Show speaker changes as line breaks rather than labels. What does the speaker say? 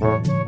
Bye.